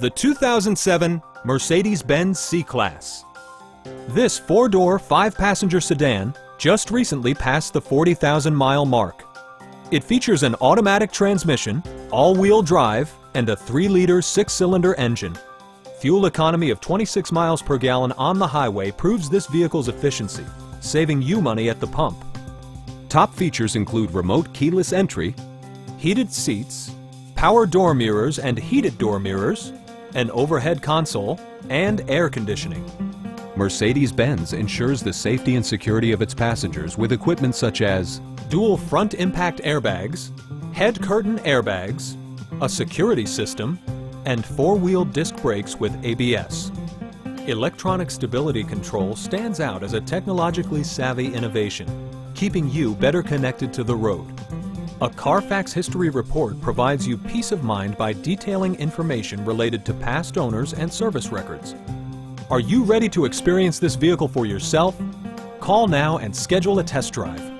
The 2007 Mercedes-Benz C-Class. This four-door, five-passenger sedan just recently passed the 40,000 mile mark. It features an automatic transmission, all-wheel drive, and a 3-liter six-cylinder engine. Fuel economy of 26 miles per gallon on the highway proves this vehicle's efficiency, saving you money at the pump. Top features include remote keyless entry, heated seats, power door mirrors and heated door mirrors, an overhead console, and air conditioning. Mercedes-Benz ensures the safety and security of its passengers with equipment such as dual front impact airbags, head curtain airbags, a security system, and four-wheel disc brakes with ABS. Electronic stability control stands out as a technologically savvy innovation, keeping you better connected to the road. A Carfax history report provides you peace of mind by detailing information related to past owners and service records. Are you ready to experience this vehicle for yourself? Call now and schedule a test drive.